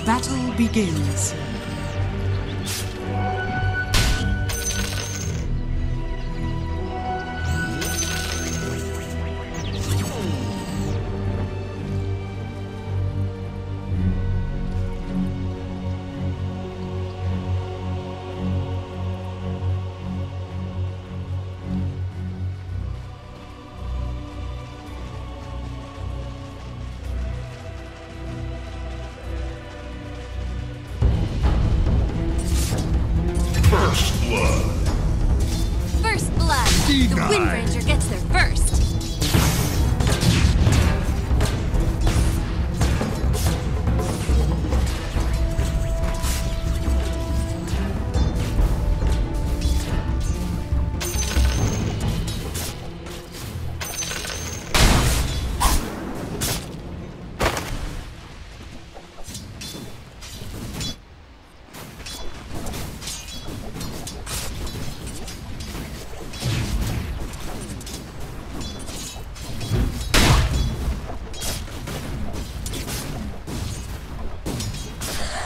The battle begins.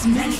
as many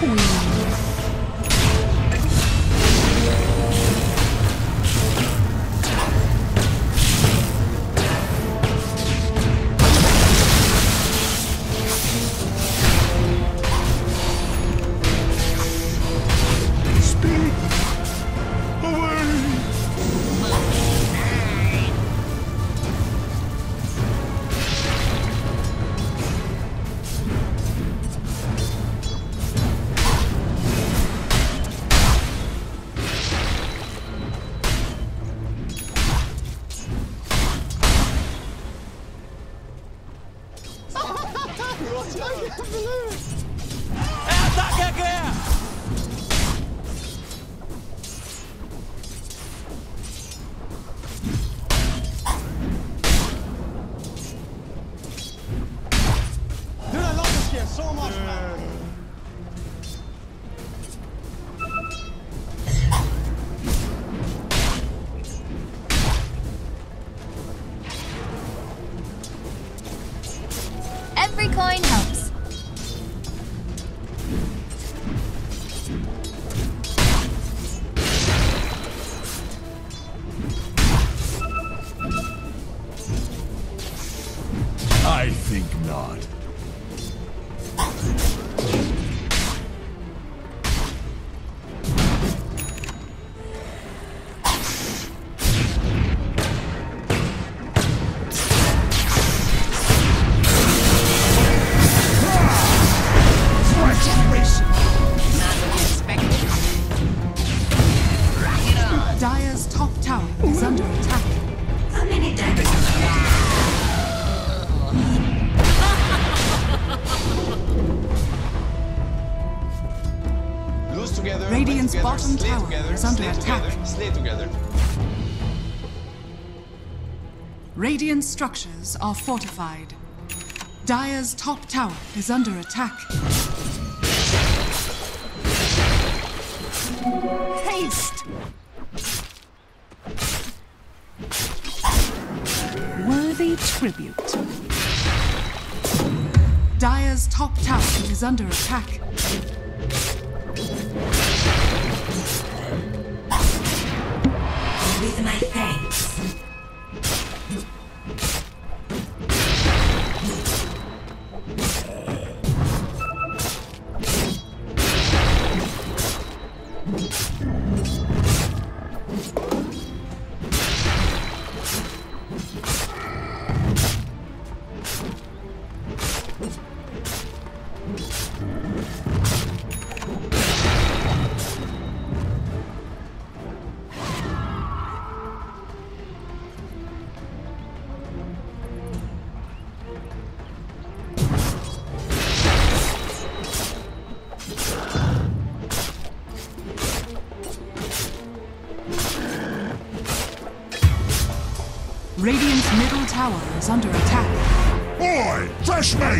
queen. defenses are fortified. Dire's top tower is under attack. Haste! Worthy tribute. Dire's top tower is under attack. With my thanks. Is under attack. Boy, fresh meat!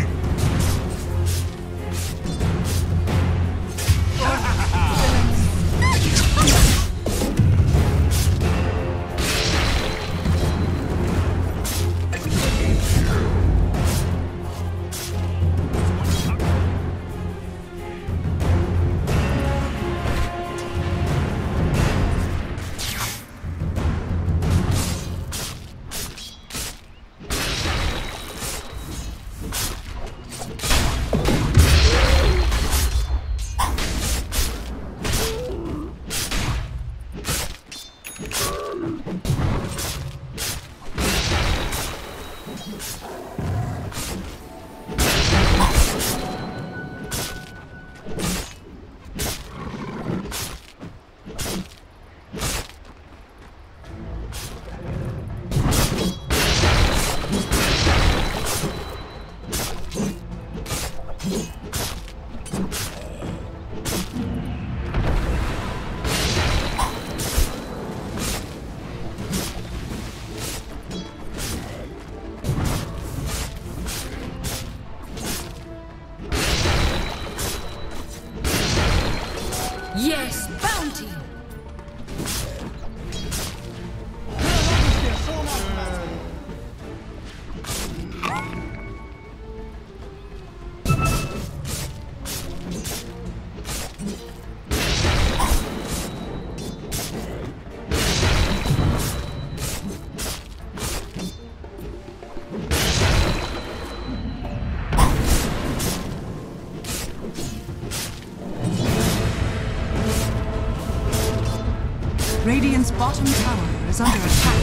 Radiant's bottom tower is under attack.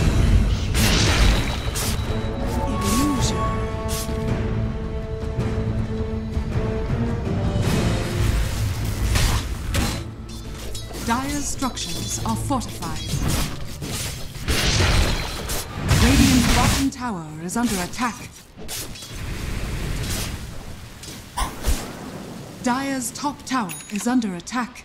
Illusion. Dire's structures are fortified. Radiant's bottom tower is under attack. Dire's top tower is under attack.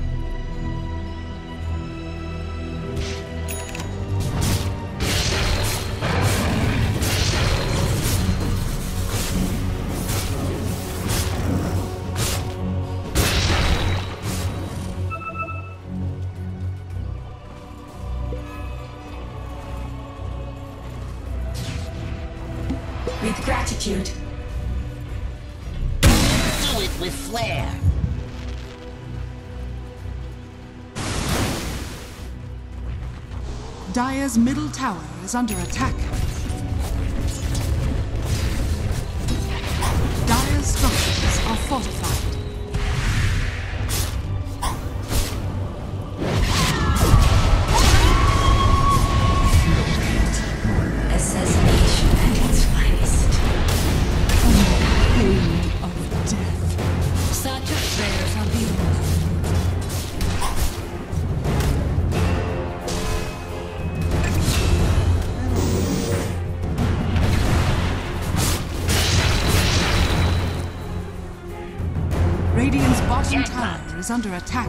Dire's middle tower is under attack. Dire's structures are fortified. Is under attack.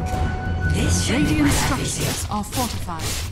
This Radiant structures are fortified.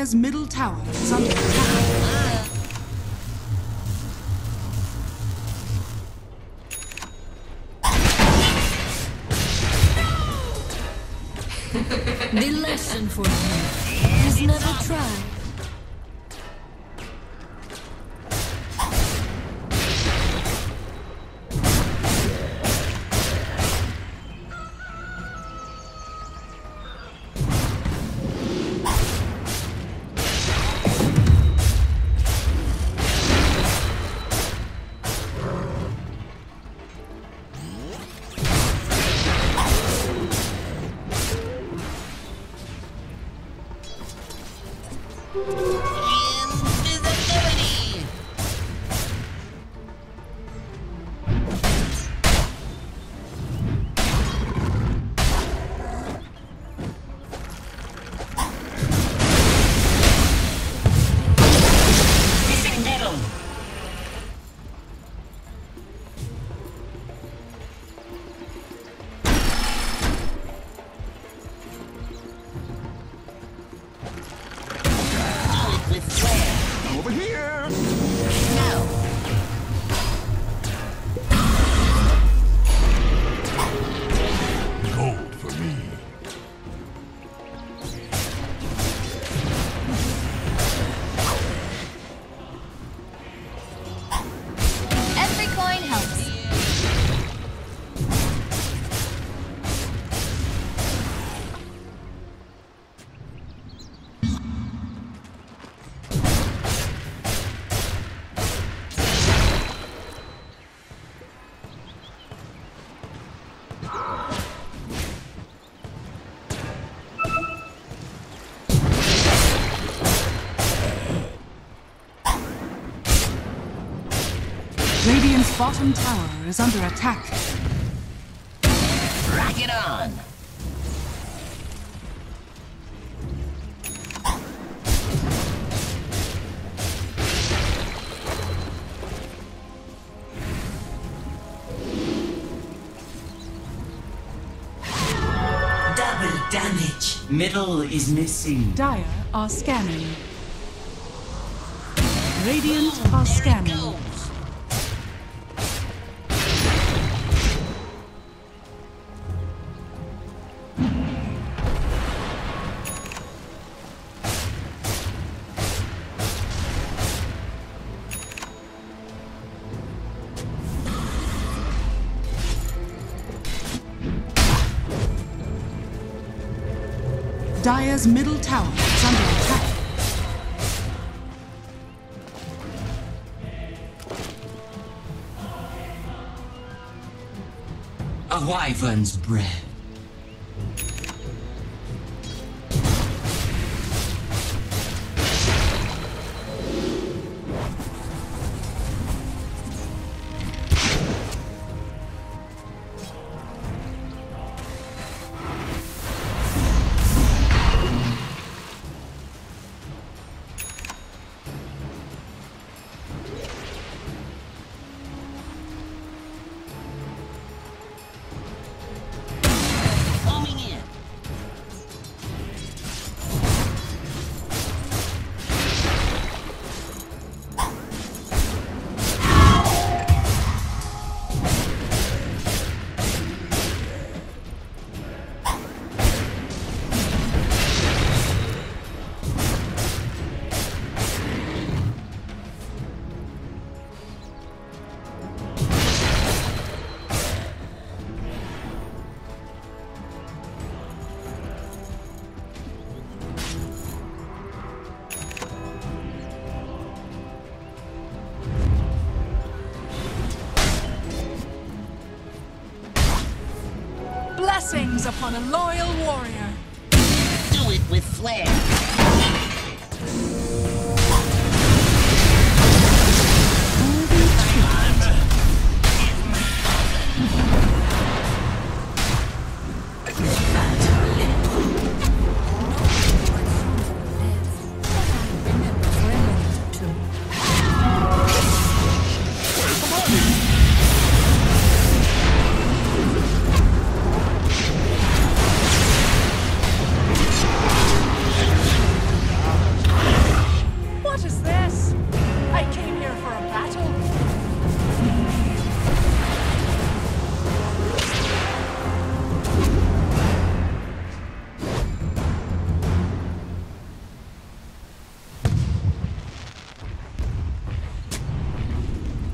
Dire's middle tower is under attack. The lesson for you. is never tried. Bottom tower is under attack. Rock it on! Double damage. Middle is missing. Dire are scanning. Radiant are scanning. Dire's middle tower is under attack. A wyvern's breath. Upon a loyal warrior. Do it with flair.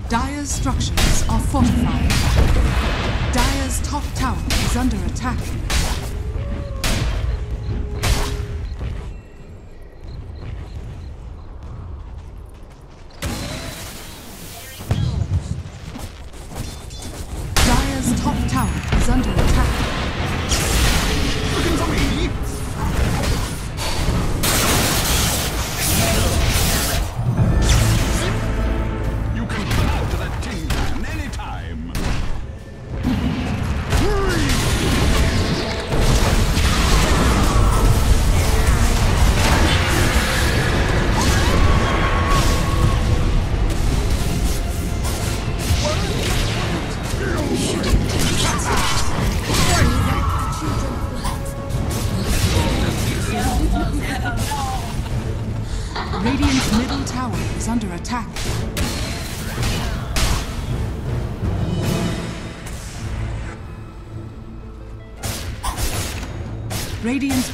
Dire's structures are fortified. Dire's top tower is under attack.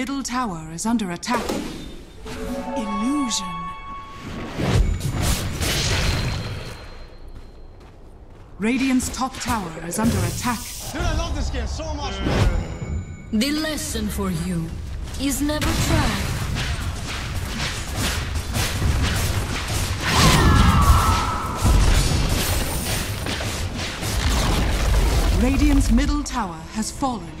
Middle tower is under attack. Illusion. Radiant's top tower is under attack. Dude, I love this game so much. The lesson for you is never try. Radiant's middle tower has fallen.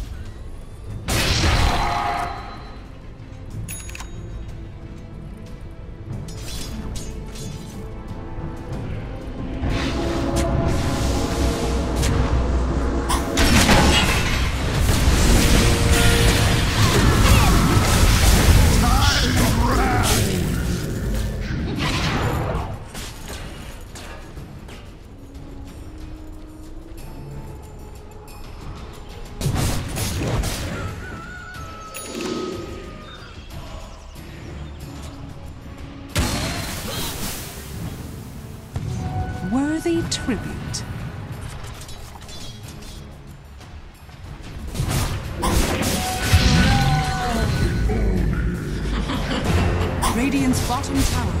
Tribute. Radiant's bottom tower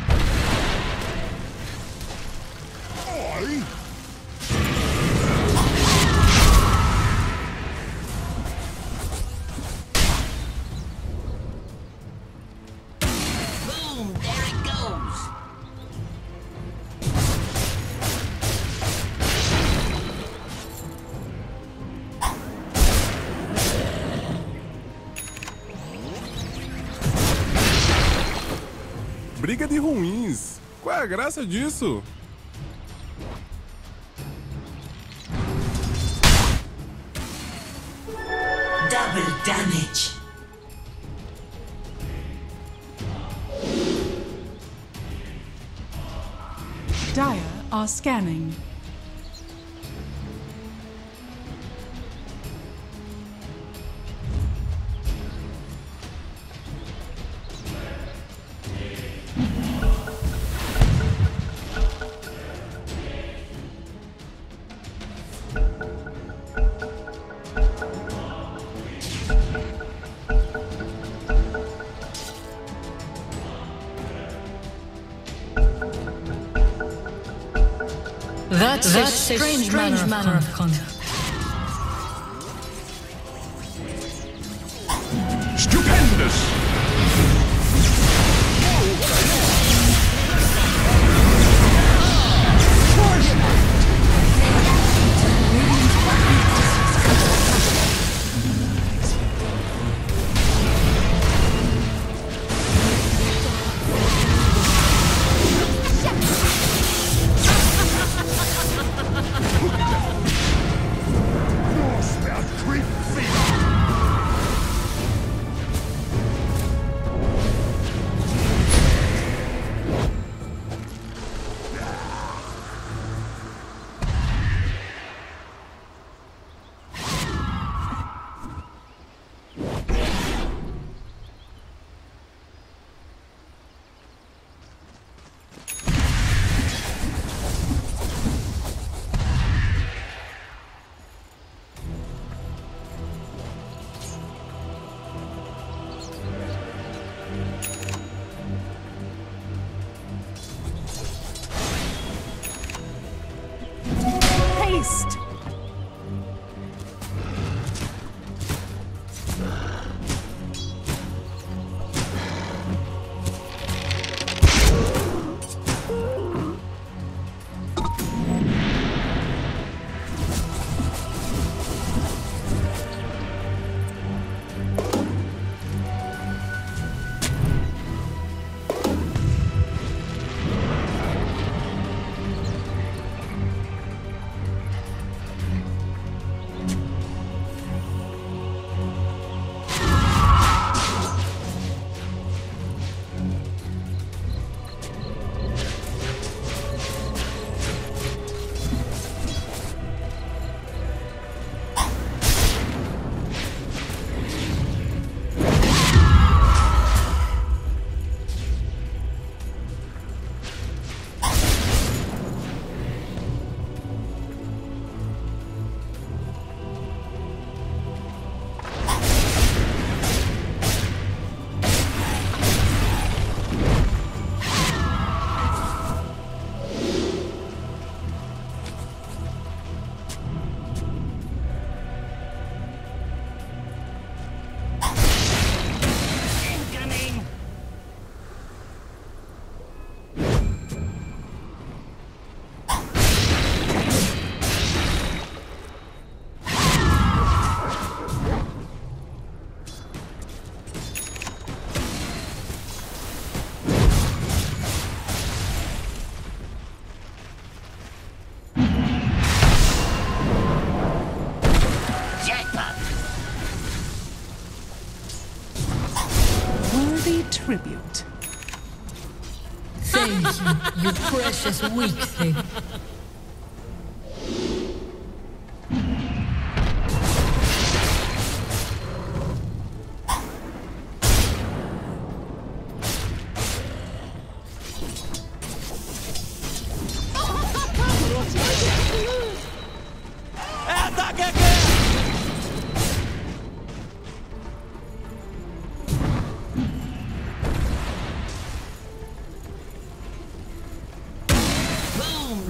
Graça disso? Double damage. Dire are scanning. That's, That's a strange, manner, of you, precious weak thing.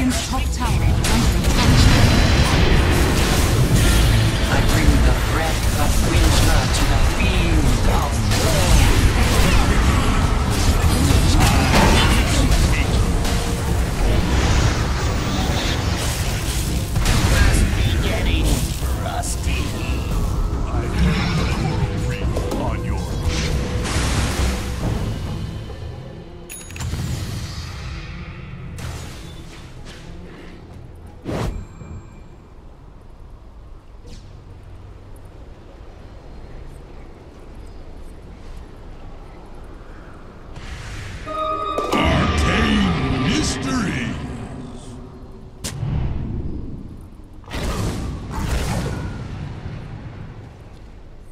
Top tower under attack. I bring the breath of winter to the field of Must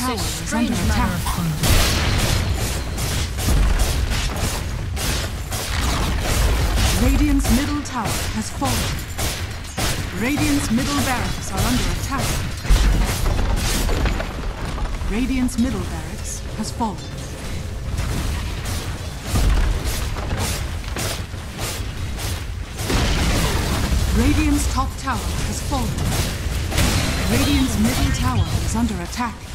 Tower is under attack. Radiant's middle tower has fallen. Radiant's middle barracks are under attack. Radiant's middle barracks has fallen. Radiant's top tower has fallen. Radiant's middle tower is under attack.